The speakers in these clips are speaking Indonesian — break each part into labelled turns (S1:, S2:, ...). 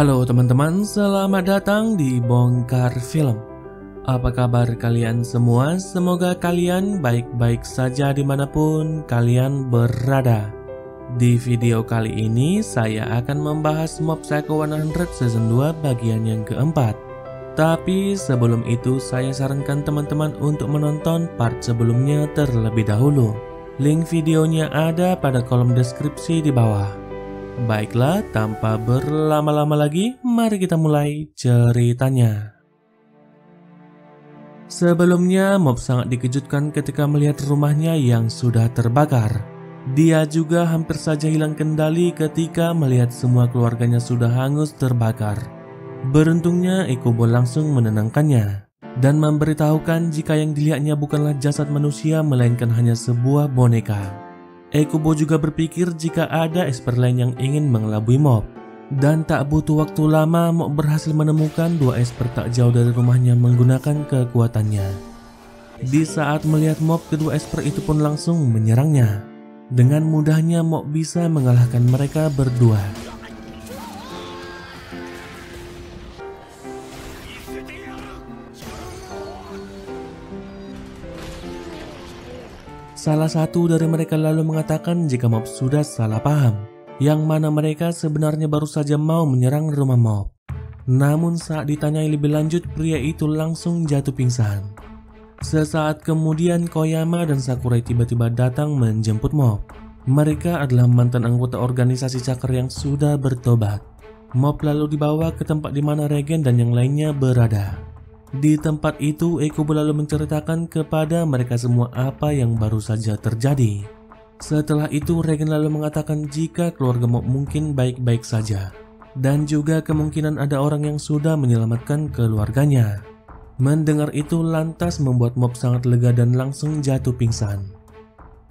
S1: Halo teman-teman, selamat datang di Bongkar Film. Apa kabar kalian semua? Semoga kalian baik-baik saja di mana pun kalian berada. Di video kali ini, saya akan membahas Mob Psycho 100 Season 2 bagian yang keempat. Tapi sebelum itu, saya sarankan teman-teman untuk menonton part sebelumnya terlebih dahulu. Link videonya ada pada kolom deskripsi di bawah. Baiklah, tanpa berlama-lama lagi, mari kita mulai ceritanya. Sebelumnya, Mob sangat dikejutkan ketika melihat rumahnya yang sudah terbakar. Dia juga hampir saja hilang kendali ketika melihat semua keluarganya sudah hangus terbakar. Beruntungnya, Ekubo langsung menenangkannya dan memberitahukan jika yang dilihatnya bukanlah jasad manusia melainkan hanya sebuah boneka. Ekubo juga berpikir jika ada esper lain yang ingin mengelabui Mob. Dan tak butuh waktu lama Mob berhasil menemukan dua esper tak jauh dari rumahnya menggunakan kekuatannya. Di saat melihat Mob, kedua esper itu pun langsung menyerangnya. Dengan mudahnya Mob bisa mengalahkan mereka berdua. Salah satu dari mereka lalu mengatakan jika Mob sudah salah paham, yang mana mereka sebenarnya baru saja mau menyerang rumah Mob. Namun saat ditanyai lebih lanjut, pria itu langsung jatuh pingsan. Sesaat kemudian Koyama dan Sakurai tiba-tiba datang menjemput Mob. Mereka adalah mantan anggota organisasi Cakar yang sudah bertobat. Mob lalu dibawa ke tempat di mana Regen dan yang lainnya berada. Di tempat itu, Eko lalu menceritakan kepada mereka semua apa yang baru saja terjadi. Setelah itu, Regen lalu mengatakan jika keluarga Mok mungkin baik-baik saja. Dan juga kemungkinan ada orang yang sudah menyelamatkan keluarganya. Mendengar itu lantas membuat Mob sangat lega dan langsung jatuh pingsan.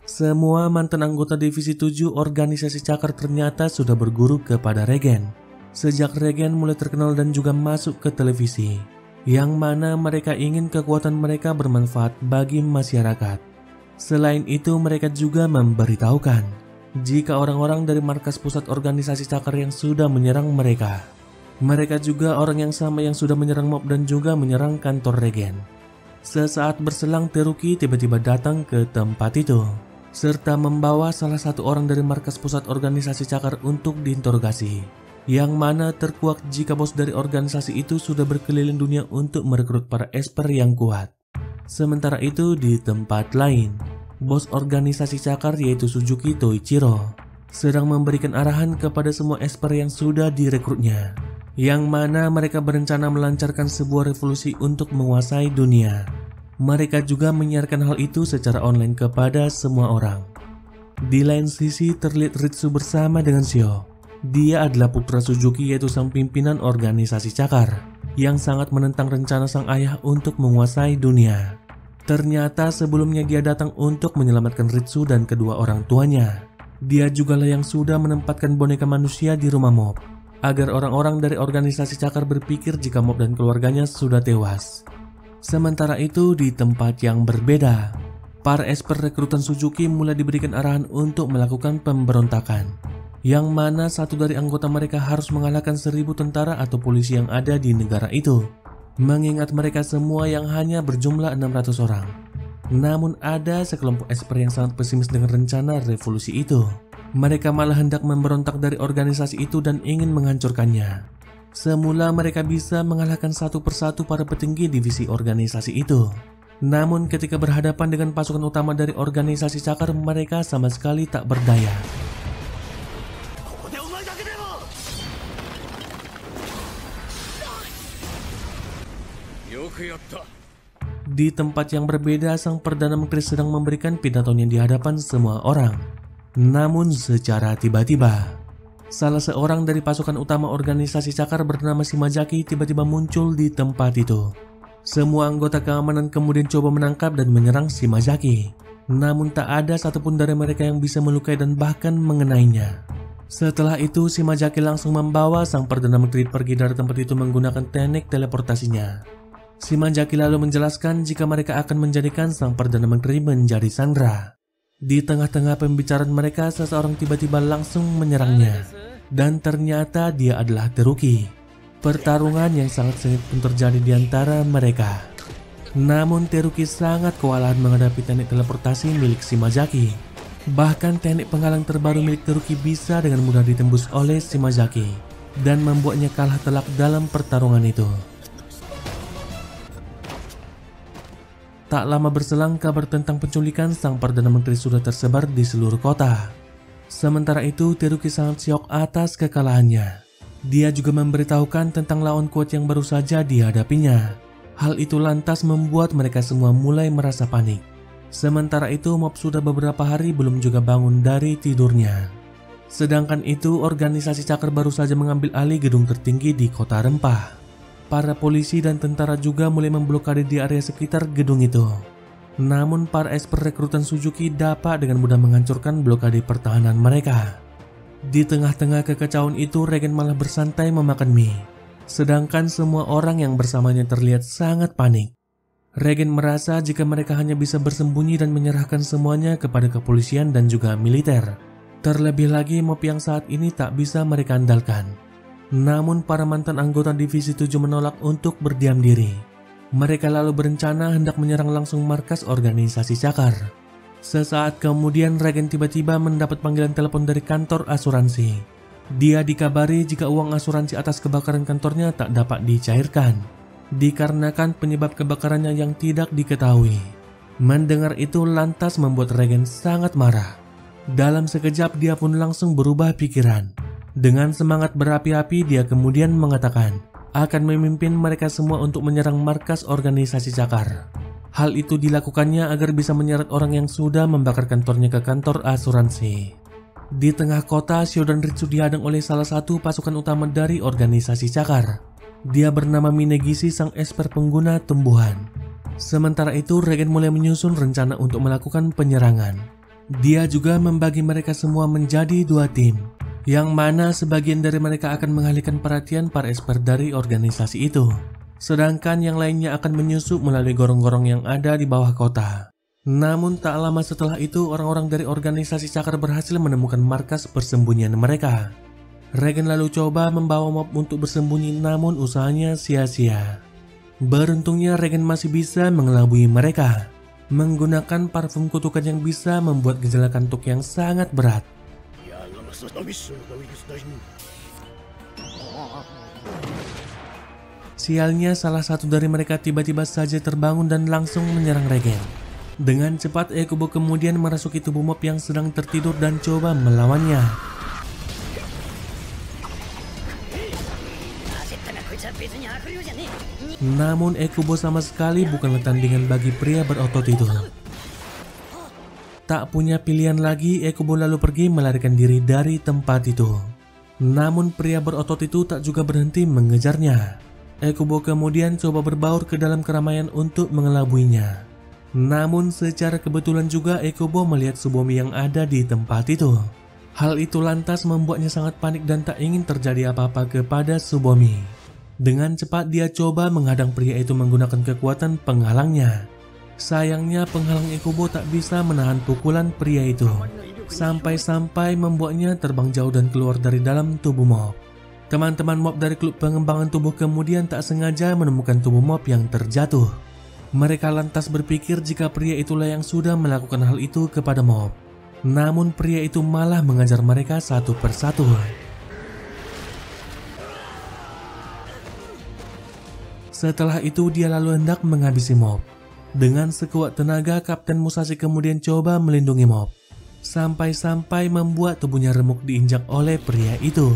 S1: Semua mantan anggota Divisi 7 organisasi Cakar ternyata sudah berguru kepada Regen. Sejak Regen mulai terkenal dan juga masuk ke televisi yang mana mereka ingin kekuatan mereka bermanfaat bagi masyarakat. Selain itu, mereka juga memberitahukan jika orang-orang dari markas pusat organisasi cakar yang sudah menyerang mereka. Mereka juga orang yang sama yang sudah menyerang mob dan juga menyerang kantor regen. Sesaat berselang Teruki tiba-tiba datang ke tempat itu serta membawa salah satu orang dari markas pusat organisasi cakar untuk diinterogasi yang mana terkuak jika bos dari organisasi itu sudah berkeliling dunia untuk merekrut para esper yang kuat. Sementara itu di tempat lain, bos organisasi cakar yaitu Suzuki Toichiro sedang memberikan arahan kepada semua esper yang sudah direkrutnya, yang mana mereka berencana melancarkan sebuah revolusi untuk menguasai dunia. Mereka juga menyiarkan hal itu secara online kepada semua orang. Di lain sisi terlihat Ritsu bersama dengan Shio dia adalah putra Suzuki yaitu sang pimpinan organisasi Cakar yang sangat menentang rencana sang ayah untuk menguasai dunia. Ternyata sebelumnya dia datang untuk menyelamatkan Ritsu dan kedua orang tuanya. Dia juga lah yang sudah menempatkan boneka manusia di rumah Mob agar orang-orang dari organisasi Cakar berpikir jika Mob dan keluarganya sudah tewas. Sementara itu di tempat yang berbeda, para esper rekrutan Suzuki mulai diberikan arahan untuk melakukan pemberontakan yang mana satu dari anggota mereka harus mengalahkan seribu tentara atau polisi yang ada di negara itu, mengingat mereka semua yang hanya berjumlah 600 orang. Namun ada sekelompok esper yang sangat pesimis dengan rencana revolusi itu. Mereka malah hendak memberontak dari organisasi itu dan ingin menghancurkannya. Semula mereka bisa mengalahkan satu persatu para petinggi divisi organisasi itu. Namun ketika berhadapan dengan pasukan utama dari organisasi cakar mereka sama sekali tak berdaya. Di tempat yang berbeda, sang Perdana Menteri sedang memberikan pidatonya di hadapan semua orang. Namun secara tiba-tiba, salah seorang dari pasukan utama organisasi Cakar bernama Shimajaki tiba-tiba muncul di tempat itu. Semua anggota keamanan kemudian coba menangkap dan menyerang Shimajaki. Namun tak ada satupun dari mereka yang bisa melukai dan bahkan mengenainya. Setelah itu, Shimajaki langsung membawa sang Perdana Menteri pergi dari tempat itu menggunakan teknik teleportasinya. Si Manjaki lalu menjelaskan jika mereka akan menjadikan sang Perdana Menteri menjadi Sandra. Di tengah-tengah pembicaraan mereka, seseorang tiba-tiba langsung menyerangnya. Dan ternyata dia adalah Teruki, Pertarungan yang sangat sengit pun terjadi di antara mereka. Namun Teruki sangat kewalahan menghadapi teknik teleportasi milik Shimazaki. Bahkan teknik penghalang terbaru milik Teruki bisa dengan mudah ditembus oleh Shimazaki dan membuatnya kalah telak dalam pertarungan itu. Tak lama berselang kabar tentang penculikan sang Perdana Menteri sudah tersebar di seluruh kota. Sementara itu Teruki sangat syok atas kekalahannya. Dia juga memberitahukan tentang lawan kuat yang baru saja dihadapinya. Hal itu lantas membuat mereka semua mulai merasa panik. Sementara itu Mob sudah beberapa hari belum juga bangun dari tidurnya. Sedangkan itu organisasi Cakar baru saja mengambil alih gedung tertinggi di kota Rempah. Para polisi dan tentara juga mulai memblokade di area sekitar gedung itu. Namun para esper rekrutan Suzuki dapat dengan mudah menghancurkan blokade pertahanan mereka. Di tengah-tengah kekacauan itu, Regen malah bersantai memakan mie. Sedangkan semua orang yang bersamanya terlihat sangat panik. Regen merasa jika mereka hanya bisa bersembunyi dan menyerahkan semuanya kepada kepolisian dan juga militer. Terlebih lagi mob yang saat ini tak bisa mereka andalkan. Namun para mantan anggota Divisi 7 menolak untuk berdiam diri. Mereka lalu berencana hendak menyerang langsung markas organisasi Cakar. Sesaat kemudian Regen tiba-tiba mendapat panggilan telepon dari kantor asuransi. Dia dikabari jika uang asuransi atas kebakaran kantornya tak dapat dicairkan, dikarenakan penyebab kebakarannya yang tidak diketahui. Mendengar itu lantas membuat Regen sangat marah. Dalam sekejap dia pun langsung berubah pikiran. Dengan semangat berapi-api dia kemudian mengatakan akan memimpin mereka semua untuk menyerang markas organisasi Cakar. Hal itu dilakukannya agar bisa menyeret orang yang sudah membakar kantornya ke kantor asuransi. Di tengah kota, Shio dan Ritsu dihadang oleh salah satu pasukan utama dari organisasi Cakar. Dia bernama Minegisi sang esper pengguna tumbuhan. Sementara itu, Regen mulai menyusun rencana untuk melakukan penyerangan. Dia juga membagi mereka semua menjadi dua tim, yang mana sebagian dari mereka akan mengalihkan perhatian para esper dari organisasi itu sedangkan yang lainnya akan menyusup melalui gorong-gorong yang ada di bawah kota. Namun tak lama setelah itu orang-orang dari organisasi Cakar berhasil menemukan markas persembunyian mereka. Regen lalu coba membawa mob untuk bersembunyi namun usahanya sia-sia. Beruntungnya Regen masih bisa mengelabui mereka menggunakan parfum kutukan yang bisa membuat gejala kantuk yang sangat berat. Sialnya salah satu dari mereka tiba-tiba saja terbangun dan langsung menyerang Regen. Dengan cepat Ekubo kemudian merasuki tubuh mob yang sedang tertidur dan coba melawannya. Namun Ekubo sama sekali bukanlah tandingan bagi pria berotot itu. Tak punya pilihan lagi, Ekubo lalu pergi melarikan diri dari tempat itu. Namun pria berotot itu tak juga berhenti mengejarnya. Ekubo kemudian coba berbaur ke dalam keramaian untuk mengelabuinya. Namun secara kebetulan juga Ekubo melihat Subomi yang ada di tempat itu. Hal itu lantas membuatnya sangat panik dan tak ingin terjadi apa-apa kepada Subomi. Dengan cepat dia coba menghadang pria itu menggunakan kekuatan penghalangnya. Sayangnya penghalang Ekubo tak bisa menahan pukulan pria itu. Sampai-sampai membuatnya terbang jauh dan keluar dari dalam tubuh mob. Teman-teman mob dari klub pengembangan tubuh kemudian tak sengaja menemukan tubuh mob yang terjatuh. Mereka lantas berpikir jika pria itulah yang sudah melakukan hal itu kepada mob. Namun pria itu malah mengajar mereka satu persatu. Setelah itu dia lalu hendak menghabisi mob. Dengan sekuat tenaga Kapten Musashi kemudian coba melindungi mob. Sampai-sampai membuat tubuhnya remuk diinjak oleh pria itu.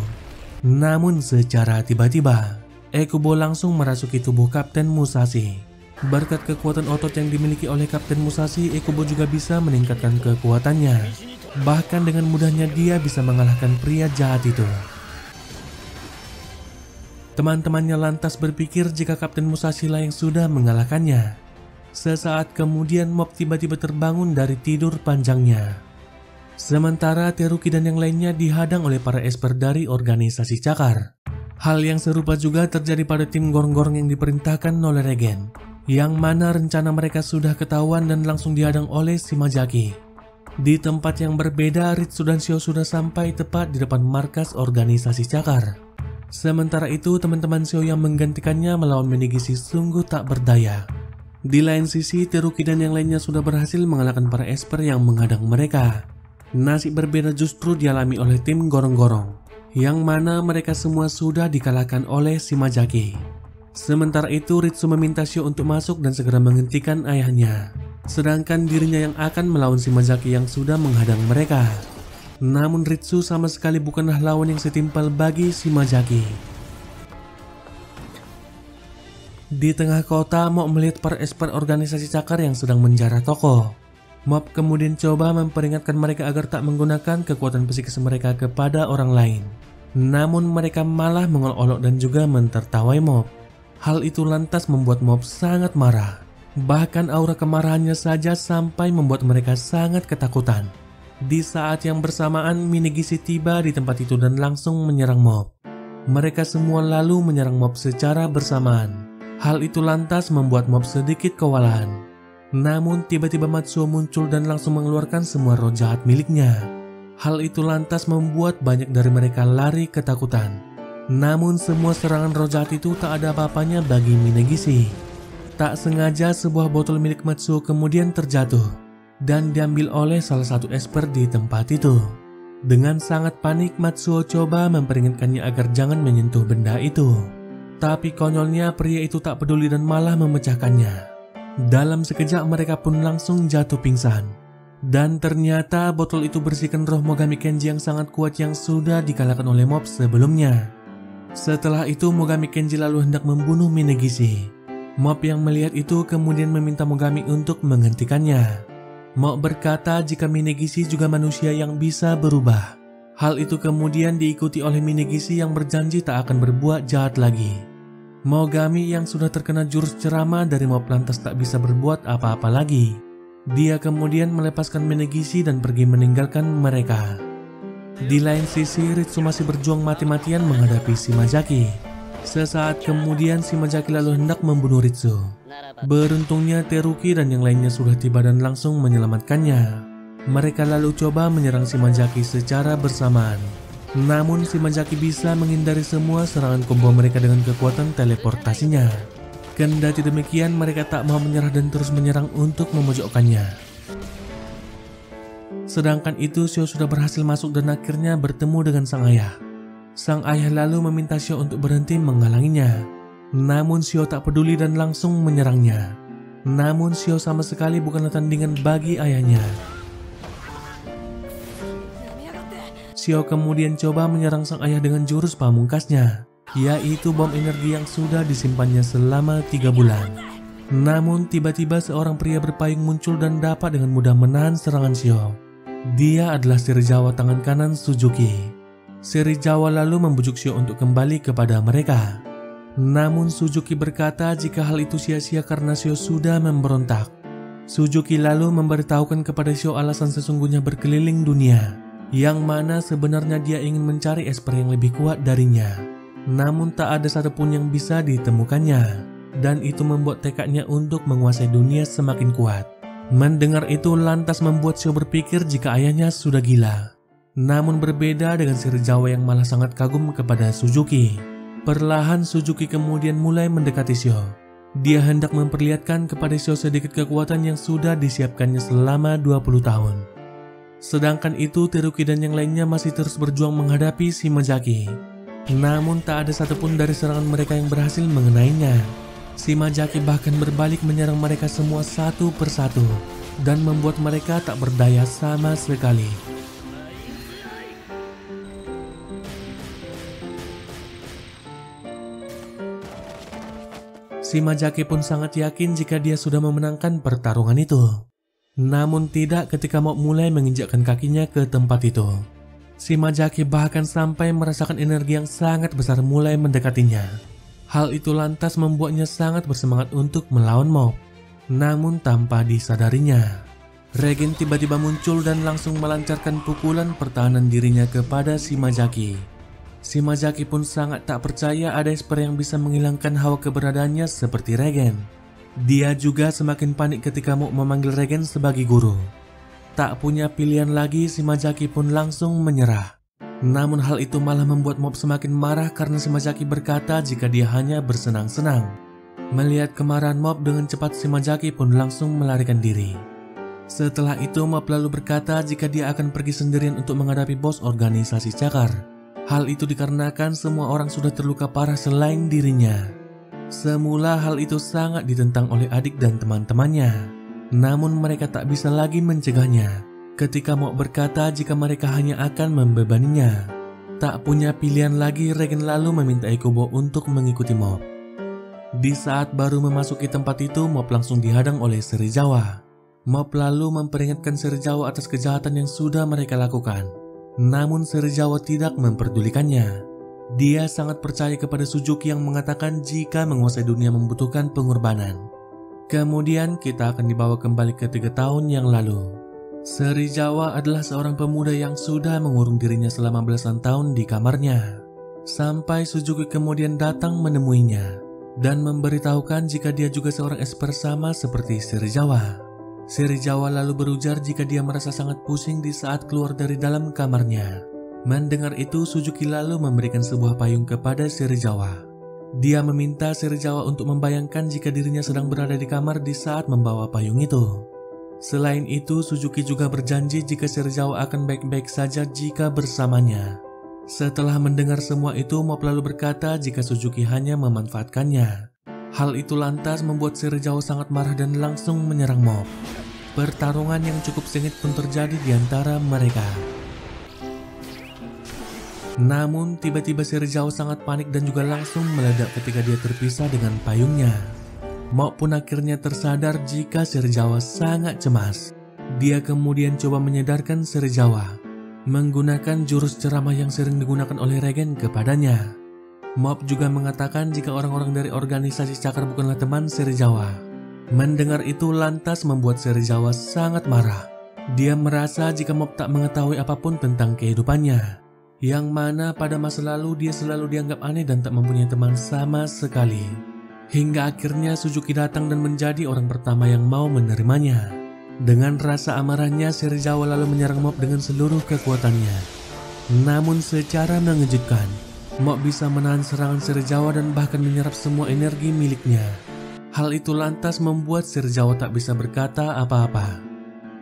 S1: Namun secara tiba-tiba, Ekubo langsung merasuki tubuh Kapten Musashi. Berkat kekuatan otot yang dimiliki oleh Kapten Musashi, Ekubo juga bisa meningkatkan kekuatannya. Bahkan dengan mudahnya dia bisa mengalahkan pria jahat itu. Teman-temannya lantas berpikir jika Kapten Musashi lah yang sudah mengalahkannya. Sesaat kemudian Mob tiba-tiba terbangun dari tidur panjangnya. Sementara Teruki dan yang lainnya dihadang oleh para esper dari organisasi Cakar. Hal yang serupa juga terjadi pada tim gorong-gorong yang diperintahkan oleh Regen, yang mana rencana mereka sudah ketahuan dan langsung dihadang oleh Shimazaki. Di tempat yang berbeda, Ritsu dan Shio sudah sampai tepat di depan markas organisasi Cakar. Sementara itu teman-teman Shio yang menggantikannya melawan Minigisi sungguh tak berdaya. Di lain sisi, Teruki dan yang lainnya sudah berhasil mengalahkan para esper yang menghadang mereka. Nasib berbeda justru dialami oleh tim gorong-gorong, yang mana mereka semua sudah dikalahkan oleh Shimajaki. Sementara itu, Ritsu meminta Shio untuk masuk dan segera menghentikan ayahnya. Sedangkan dirinya yang akan melawan Shimajaki yang sudah menghadang mereka. Namun Ritsu sama sekali bukanlah lawan yang setimpal bagi Shimajaki. Di tengah kota, Mok melihat para esper organisasi cakar yang sedang menjarah toko. Mob kemudian coba memperingatkan mereka agar tak menggunakan kekuatan psikis mereka kepada orang lain. Namun mereka malah mengolok-olok dan juga mentertawai Mob. Hal itu lantas membuat Mob sangat marah. Bahkan aura kemarahannya saja sampai membuat mereka sangat ketakutan. Di saat yang bersamaan, Minigisi tiba di tempat itu dan langsung menyerang Mob. Mereka semua lalu menyerang Mob secara bersamaan. Hal itu lantas membuat mob sedikit kewalahan. Namun tiba-tiba Matsuo muncul dan langsung mengeluarkan semua roh jahat miliknya. Hal itu lantas membuat banyak dari mereka lari ketakutan. Namun semua serangan roh jahat itu tak ada apa-apanya bagi Minegisi. Tak sengaja sebuah botol milik Matsuo kemudian terjatuh dan diambil oleh salah satu esper di tempat itu. Dengan sangat panik, Matsuo coba memperingatkannya agar jangan menyentuh benda itu. Tapi konyolnya pria itu tak peduli dan malah memecahkannya. Dalam sekejap mereka pun langsung jatuh pingsan. Dan ternyata botol itu bersihkan roh Mogami Kenji yang sangat kuat yang sudah dikalahkan oleh mob sebelumnya. Setelah itu Mogami Kenji lalu hendak membunuh Minegishi. Mob yang melihat itu kemudian meminta Mogami untuk menghentikannya. Mob berkata jika Minegishi juga manusia yang bisa berubah. Hal itu kemudian diikuti oleh Minegishi yang berjanji tak akan berbuat jahat lagi. Mogami yang sudah terkena jurus ceramah dari Mob lantas tak bisa berbuat apa-apa lagi. Dia kemudian melepaskan Menegisi dan pergi meninggalkan mereka. Di lain sisi, Ritsu masih berjuang mati-matian menghadapi Shimajaki. Sesaat kemudian Shimajaki lalu hendak membunuh Ritsu. Beruntungnya Teruki dan yang lainnya sudah tiba dan langsung menyelamatkannya. Mereka lalu coba menyerang Shimajaki secara bersamaan. Namun si Manjaki bisa menghindari semua serangan combo mereka dengan kekuatan teleportasinya. Kendati demikian mereka tak mau menyerah dan terus menyerang untuk memojokkannya. Sedangkan itu Shio sudah berhasil masuk dan akhirnya bertemu dengan sang ayah. Sang ayah lalu meminta Shio untuk berhenti menghalanginya. Namun Shio tak peduli dan langsung menyerangnya. Namun Shio sama sekali bukanlah tandingan bagi ayahnya. Xiao kemudian coba menyerang sang ayah dengan jurus pamungkasnya, yaitu bom energi yang sudah disimpannya selama tiga bulan. Namun tiba-tiba seorang pria berpayung muncul dan dapat dengan mudah menahan serangan Xiao. Dia adalah Jawa tangan kanan Suzuki. Jawa lalu membujuk Xiao untuk kembali kepada mereka. Namun Suzuki berkata jika hal itu sia-sia karena Xiao sudah memberontak. Suzuki lalu memberitahukan kepada Xiao alasan sesungguhnya berkeliling dunia yang mana sebenarnya dia ingin mencari Esper yang lebih kuat darinya. Namun tak ada satupun yang bisa ditemukannya, dan itu membuat tekadnya untuk menguasai dunia semakin kuat. Mendengar itu lantas membuat Shio berpikir jika ayahnya sudah gila. Namun berbeda dengan Sir Jawa yang malah sangat kagum kepada Suzuki. Perlahan Suzuki kemudian mulai mendekati Shio. Dia hendak memperlihatkan kepada Shio sedikit kekuatan yang sudah disiapkannya selama 20 tahun. Sedangkan itu Teruki dan yang lainnya masih terus berjuang menghadapi si Majaki. Namun tak ada satupun dari serangan mereka yang berhasil mengenainya. Si Majaki bahkan berbalik menyerang mereka semua satu persatu dan membuat mereka tak berdaya sama sekali. Si Majaki pun sangat yakin jika dia sudah memenangkan pertarungan itu. Namun tidak ketika mau mulai menginjakkan kakinya ke tempat itu. Si Majaki bahkan sampai merasakan energi yang sangat besar mulai mendekatinya. Hal itu lantas membuatnya sangat bersemangat untuk melawan mob. Namun tanpa disadarinya, Regen tiba-tiba muncul dan langsung melancarkan pukulan pertahanan dirinya kepada si Majaki. Si Majaki pun sangat tak percaya ada Esper yang bisa menghilangkan hawa keberadaannya seperti Regen. Dia juga semakin panik ketika mau memanggil Regen sebagai guru. Tak punya pilihan lagi, si Majaki pun langsung menyerah. Namun hal itu malah membuat Mob semakin marah karena Shimazaki berkata jika dia hanya bersenang-senang. Melihat kemarahan Mob dengan cepat Shimazaki pun langsung melarikan diri. Setelah itu Mob lalu berkata jika dia akan pergi sendirian untuk menghadapi bos organisasi Cakar. Hal itu dikarenakan semua orang sudah terluka parah selain dirinya. Semula hal itu sangat ditentang oleh adik dan teman-temannya. Namun mereka tak bisa lagi mencegahnya ketika Mok berkata jika mereka hanya akan membebaninya. Tak punya pilihan lagi, Regen lalu meminta Ikubo untuk mengikuti Mop. Di saat baru memasuki tempat itu, Mop langsung dihadang oleh Seri Jawa. Mop lalu memperingatkan Seri Jawa atas kejahatan yang sudah mereka lakukan. Namun Seri Jawa tidak memperdulikannya. Dia sangat percaya kepada Suzuki yang mengatakan jika menguasai dunia membutuhkan pengorbanan. Kemudian kita akan dibawa kembali ke tiga tahun yang lalu. Seri Jawa adalah seorang pemuda yang sudah mengurung dirinya selama belasan tahun di kamarnya. Sampai Suzuki kemudian datang menemuinya dan memberitahukan jika dia juga seorang esper sama seperti Seri Jawa. Seri Jawa lalu berujar jika dia merasa sangat pusing di saat keluar dari dalam kamarnya. Mendengar itu, Suzuki lalu memberikan sebuah payung kepada Seri Jawa. Dia meminta Seri Jawa untuk membayangkan jika dirinya sedang berada di kamar di saat membawa payung itu. Selain itu, Suzuki juga berjanji jika Seri Jawa akan baik-baik saja jika bersamanya. Setelah mendengar semua itu, Mop lalu berkata jika Suzuki hanya memanfaatkannya. Hal itu lantas membuat Seri Jawa sangat marah dan langsung menyerang Mop. Pertarungan yang cukup sengit pun terjadi di antara mereka. Namun tiba-tiba si Rizal sangat panik dan juga langsung meledak ketika dia terpisah dengan payungnya. Mok pun akhirnya tersadar jika Seri Jawa sangat cemas. Dia kemudian coba menyadarkan Seri Jawa menggunakan jurus ceramah yang sering digunakan oleh Regen kepadanya. Mop juga mengatakan jika orang-orang dari organisasi Cakar bukanlah teman Seri Jawa. Mendengar itu lantas membuat Seri Jawa sangat marah. Dia merasa jika Mop tak mengetahui apa pun tentang kehidupannya yang mana pada masa lalu dia selalu dianggap aneh dan tak mempunyai teman sama sekali. Hingga akhirnya Suzuki datang dan menjadi orang pertama yang mau menerimanya. Dengan rasa amarahnya, Serizawa lalu menyerang Mob dengan seluruh kekuatannya. Namun secara mengejutkan, Mob bisa menahan serangan Serizawa dan bahkan menyerap semua energi miliknya. Hal itu lantas membuat Serizawa tak bisa berkata apa-apa.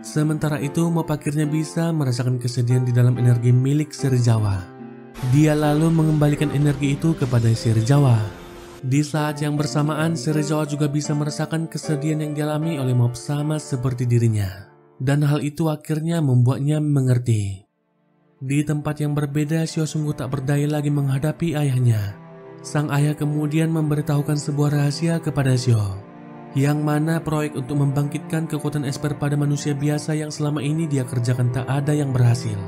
S1: Sementara itu, Mop akhirnya bisa merasakan kesedihan di dalam energi milik Seri Jawa. Dia lalu mengembalikan energi itu kepada Seri Jawa. Di saat yang bersamaan, Seri Jawa juga bisa merasakan kesedihan yang dialami oleh Mop sama seperti dirinya. Dan hal itu akhirnya membuatnya mengerti. Di tempat yang berbeda, Xiao sungguh tak berdaya lagi menghadapi ayahnya. Sang ayah kemudian memberitahukan sebuah rahasia kepada Xiao yang mana proyek untuk membangkitkan kekuatan esper pada manusia biasa yang selama ini dia kerjakan tak ada yang berhasil.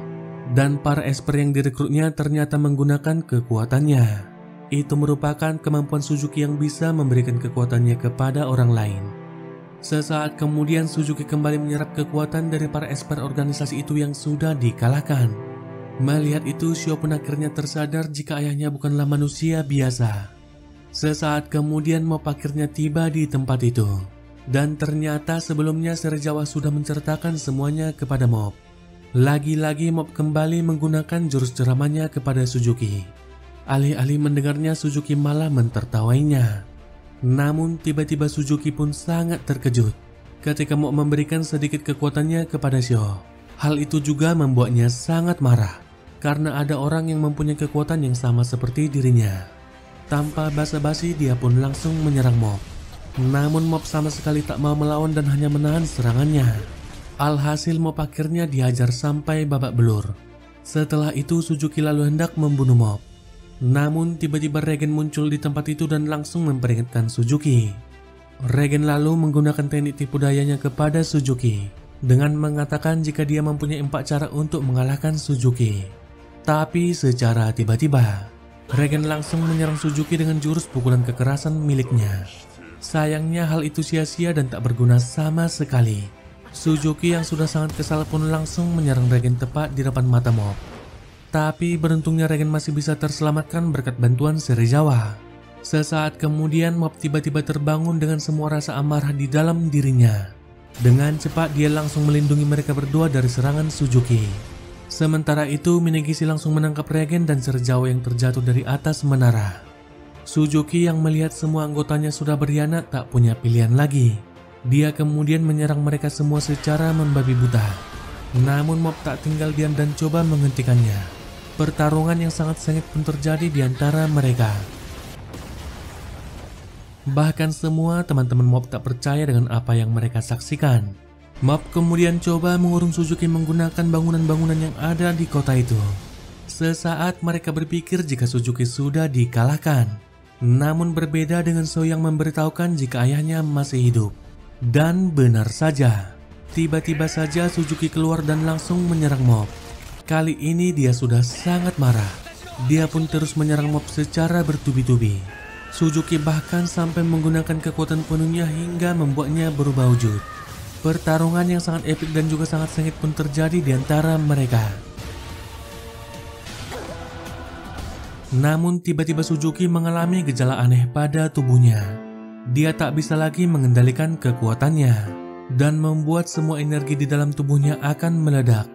S1: Dan para esper yang direkrutnya ternyata menggunakan kekuatannya. Itu merupakan kemampuan Suzuki yang bisa memberikan kekuatannya kepada orang lain. Sesaat kemudian Suzuki kembali menyerap kekuatan dari para esper organisasi itu yang sudah dikalahkan. Melihat itu, Shio pun akhirnya tersadar jika ayahnya bukanlah manusia biasa. Sesaat kemudian Mop akhirnya tiba di tempat itu. Dan ternyata sebelumnya Serjawa sudah menceritakan semuanya kepada Mop. Lagi-lagi Mop kembali menggunakan jurus ceramahnya kepada Suzuki. Alih-alih mendengarnya Suzuki malah mentertawainya. Namun tiba-tiba Suzuki pun sangat terkejut ketika Mop memberikan sedikit kekuatannya kepada Shio. Hal itu juga membuatnya sangat marah karena ada orang yang mempunyai kekuatan yang sama seperti dirinya. Tanpa basa-basi dia pun langsung menyerang Mob. Namun Mob sama sekali tak mau melawan dan hanya menahan serangannya. Alhasil Mob akhirnya dihajar sampai babak belur. Setelah itu Suzuki lalu hendak membunuh Mob. Namun tiba-tiba Regen muncul di tempat itu dan langsung memperingatkan Suzuki. Regen lalu menggunakan teknik tipu dayanya kepada Suzuki dengan mengatakan jika dia mempunyai empat cara untuk mengalahkan Suzuki. Tapi secara tiba-tiba, Regen langsung menyerang Suzuki dengan jurus pukulan kekerasan miliknya. Sayangnya hal itu sia-sia dan tak berguna sama sekali. Suzuki yang sudah sangat kesal pun langsung menyerang Regen tepat di depan mata Mob. Tapi beruntungnya Regen masih bisa terselamatkan berkat bantuan Seri Jawa. Sesaat kemudian Mob tiba-tiba terbangun dengan semua rasa amarah di dalam dirinya. Dengan cepat dia langsung melindungi mereka berdua dari serangan Suzuki. Sementara itu, Minegisi langsung menangkap Regen dan Serjawa yang terjatuh dari atas menara. Suzuki yang melihat semua anggotanya sudah berkhianat tak punya pilihan lagi. Dia kemudian menyerang mereka semua secara membabi buta. Namun Mob tak tinggal diam dan coba menghentikannya. Pertarungan yang sangat sengit pun terjadi di antara mereka. Bahkan semua teman-teman Mob tak percaya dengan apa yang mereka saksikan. Mob kemudian coba mengurung Suzuki menggunakan bangunan-bangunan yang ada di kota itu. Sesaat mereka berpikir jika Suzuki sudah dikalahkan. Namun berbeda dengan So yang memberitahukan jika ayahnya masih hidup. Dan benar saja, tiba-tiba saja Suzuki keluar dan langsung menyerang Mob. Kali ini dia sudah sangat marah. Dia pun terus menyerang Mob secara bertubi-tubi. Suzuki bahkan sampai menggunakan kekuatan penuhnya hingga membuatnya berubah wujud. Pertarungan yang sangat epik dan juga sangat sengit pun terjadi di antara mereka. Namun tiba-tiba Suzuki mengalami gejala aneh pada tubuhnya. Dia tak bisa lagi mengendalikan kekuatannya dan membuat semua energi di dalam tubuhnya akan meledak.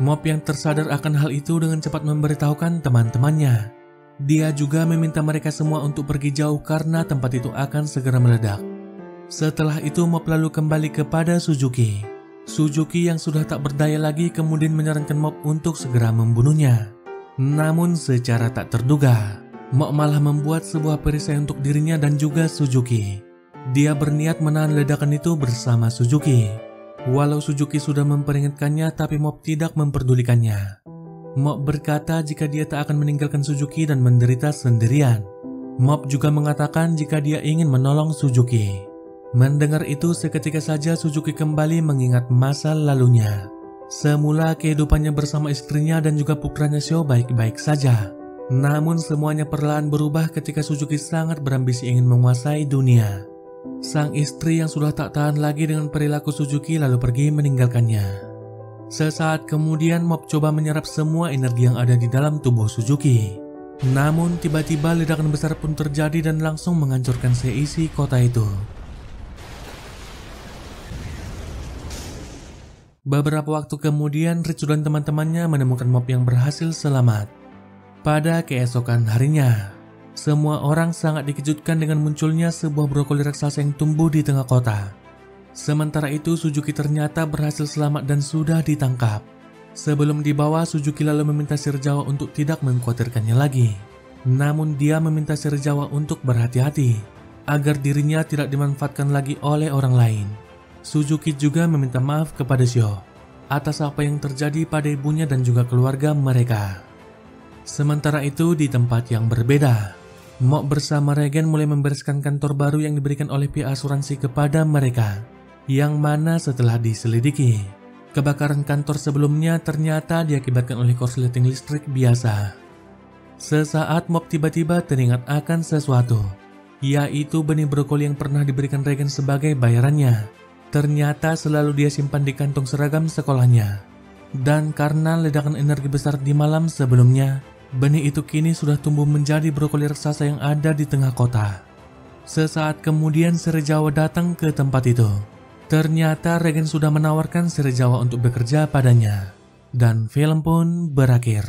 S1: Mob yang tersadar akan hal itu dengan cepat memberitahukan teman-temannya. Dia juga meminta mereka semua untuk pergi jauh karena tempat itu akan segera meledak. Setelah itu Mob lalu kembali kepada Suzuki. Suzuki yang sudah tak berdaya lagi kemudian menyarankan Mob untuk segera membunuhnya. Namun secara tak terduga, Mob malah membuat sebuah perisai untuk dirinya dan juga Suzuki. Dia berniat menahan ledakan itu bersama Suzuki. Walau Suzuki sudah memperingatkannya tapi Mob tidak memperdulikannya. Mob berkata jika dia tak akan meninggalkan Suzuki dan menderita sendirian. Mob juga mengatakan jika dia ingin menolong Suzuki. Mendengar itu seketika saja Suzuki kembali mengingat masa lalunya. Semula kehidupannya bersama istrinya dan juga putranya Shio baik-baik saja. Namun semuanya perlahan berubah ketika Suzuki sangat berambisi ingin menguasai dunia. Sang istri yang sudah tak tahan lagi dengan perilaku Suzuki lalu pergi meninggalkannya. Sesaat kemudian Mob coba menyerap semua energi yang ada di dalam tubuh Suzuki. Namun tiba-tiba ledakan besar pun terjadi dan langsung menghancurkan seisi kota itu. Beberapa waktu kemudian, Ritsu dan teman-temannya menemukan mob yang berhasil selamat. Pada keesokan harinya, semua orang sangat dikejutkan dengan munculnya sebuah brokoli raksasa yang tumbuh di tengah kota. Sementara itu, Suzuki ternyata berhasil selamat dan sudah ditangkap. Sebelum dibawa, Suzuki lalu meminta Jawa untuk tidak mengkhawatirkannya lagi. Namun dia meminta Jawa untuk berhati-hati, agar dirinya tidak dimanfaatkan lagi oleh orang lain. Suzuki juga meminta maaf kepada Shio atas apa yang terjadi pada ibunya dan juga keluarga mereka. Sementara itu di tempat yang berbeda, Mok bersama Regen mulai membereskan kantor baru yang diberikan oleh pihak asuransi kepada mereka. Yang mana setelah diselidiki, kebakaran kantor sebelumnya ternyata diakibatkan oleh korsleting listrik biasa. Sesaat Mok tiba-tiba teringat akan sesuatu, yaitu benih brokoli yang pernah diberikan Regen sebagai bayarannya ternyata selalu dia simpan di kantong seragam sekolahnya. Dan karena ledakan energi besar di malam sebelumnya, benih itu kini sudah tumbuh menjadi brokoli raksasa yang ada di tengah kota. Sesaat kemudian Seri Jawa datang ke tempat itu. Ternyata Regen sudah menawarkan Seri Jawa untuk bekerja padanya. Dan film pun berakhir.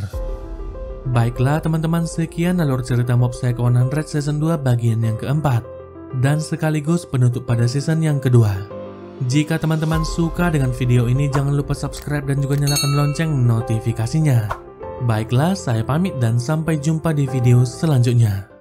S1: Baiklah teman-teman, sekian alur cerita Mob Psycho 100 Season 2 bagian yang keempat. Dan sekaligus penutup pada season yang kedua. Jika teman-teman suka dengan video ini jangan lupa subscribe dan juga nyalakan lonceng notifikasinya. Baiklah, saya pamit dan sampai jumpa di video selanjutnya.